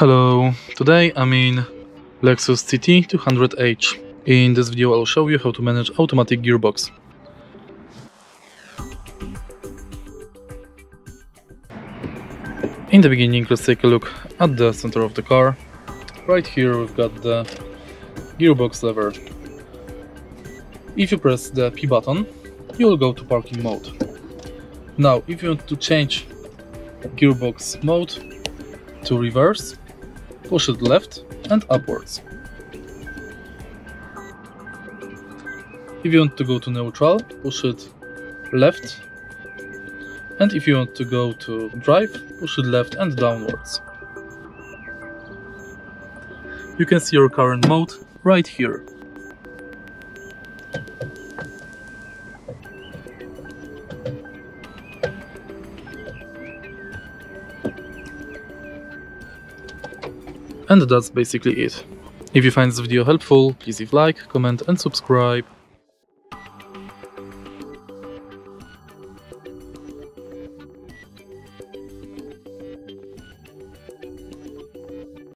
Hello, today I'm in Lexus CT 200H. In this video I'll show you how to manage automatic gearbox. In the beginning let's take a look at the center of the car. Right here we've got the gearbox lever. If you press the P button, you will go to parking mode. Now if you want to change gearbox mode to reverse, push it left and upwards. If you want to go to neutral, push it left. And if you want to go to drive, push it left and downwards. You can see your current mode right here. And that's basically it. If you find this video helpful, please leave like, comment and subscribe.